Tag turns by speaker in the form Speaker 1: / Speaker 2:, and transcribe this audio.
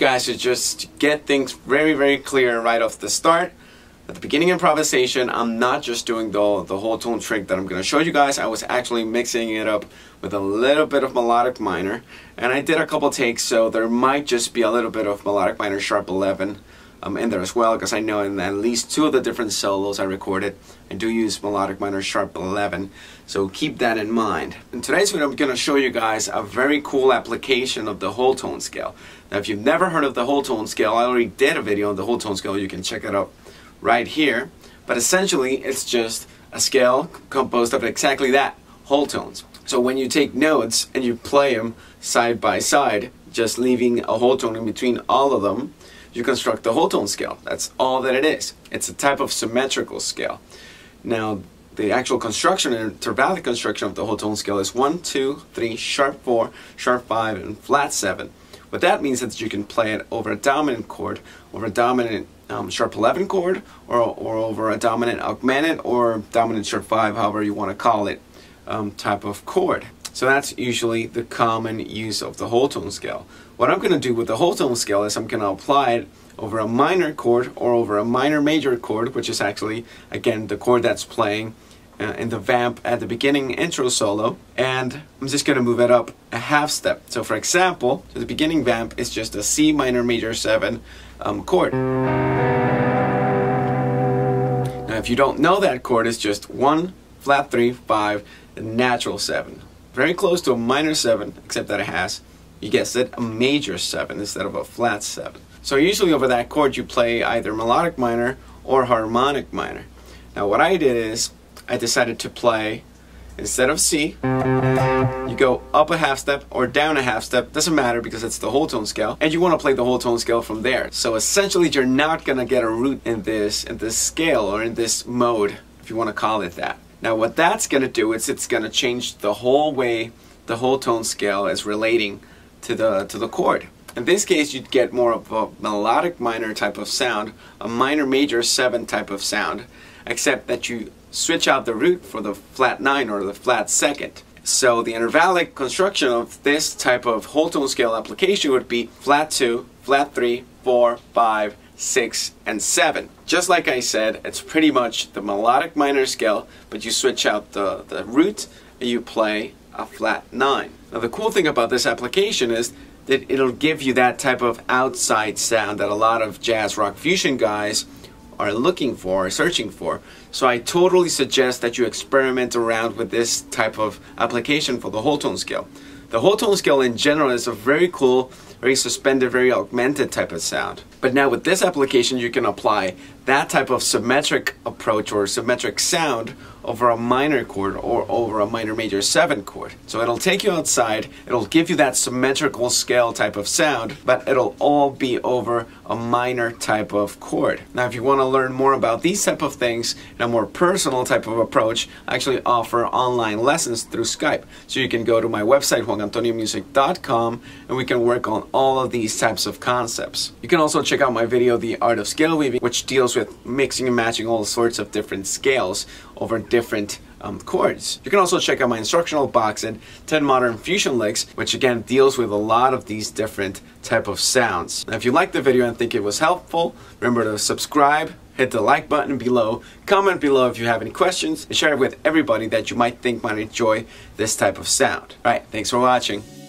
Speaker 1: guys to just get things very, very clear right off the start. At the beginning improvisation, I'm not just doing the, the whole tone trick that I'm going to show you guys. I was actually mixing it up with a little bit of melodic minor. And I did a couple takes, so there might just be a little bit of melodic minor sharp 11 um, in there as well, because I know in at least two of the different solos I recorded, I do use melodic minor sharp 11. So keep that in mind. In today's video, I'm going to show you guys a very cool application of the whole tone scale. Now, if you've never heard of the whole tone scale, I already did a video on the whole tone scale. You can check it out right here. But essentially, it's just a scale composed of exactly that, whole tones. So when you take notes and you play them side by side, just leaving a whole tone in between all of them, you construct the whole tone scale. That's all that it is. It's a type of symmetrical scale. Now, the actual construction and intervallic construction of the whole tone scale is 1, 2, 3, sharp 4, sharp 5, and flat 7. What that means is that you can play it over a dominant chord, over a dominant um, sharp 11 chord, or, or over a dominant augmented, or dominant sharp 5, however you want to call it, um, type of chord. So that's usually the common use of the whole tone scale. What I'm going to do with the whole tone scale is I'm going to apply it over a minor chord or over a minor major chord, which is actually, again, the chord that's playing uh, in the vamp at the beginning intro solo and I'm just going to move it up a half step. So for example, the beginning vamp is just a C minor major 7 um, chord. Now if you don't know that chord, it's just 1, flat 3, 5, natural 7. Very close to a minor 7, except that it has, you guessed it, a major 7 instead of a flat 7. So usually over that chord you play either melodic minor or harmonic minor. Now what I did is I decided to play instead of C, you go up a half step or down a half step, doesn't matter because it's the whole tone scale, and you want to play the whole tone scale from there. So essentially you're not gonna get a root in this in this scale or in this mode, if you want to call it that. Now what that's gonna do is it's gonna change the whole way the whole tone scale is relating to the to the chord. In this case, you'd get more of a melodic minor type of sound, a minor major 7 type of sound, except that you switch out the root for the flat 9 or the flat second. So the intervallic construction of this type of whole tone scale application would be flat 2, flat 3, 4, 5, 6, and 7. Just like I said, it's pretty much the melodic minor scale, but you switch out the, the root and you play a flat 9. Now the cool thing about this application is that it'll give you that type of outside sound that a lot of jazz rock fusion guys are looking for, or searching for. So I totally suggest that you experiment around with this type of application for the whole tone scale. The whole tone scale in general is a very cool, very suspended, very augmented type of sound. But now with this application you can apply that type of symmetric approach or symmetric sound over a minor chord or over a minor major 7 chord. So it'll take you outside, it'll give you that symmetrical scale type of sound, but it'll all be over a minor type of chord. Now if you want to learn more about these type of things in a more personal type of approach, I actually offer online lessons through Skype. So you can go to my website juanantoniomusic.com and we can work on all of these types of concepts. You can also check out my video The Art of Scale Weaving which deals with mixing and matching all sorts of different scales over different um, chords. You can also check out my instructional box and 10 Modern Fusion Licks, which again deals with a lot of these different type of sounds. Now if you liked the video and think it was helpful, remember to subscribe, hit the like button below, comment below if you have any questions, and share it with everybody that you might think might enjoy this type of sound. Alright, thanks for watching.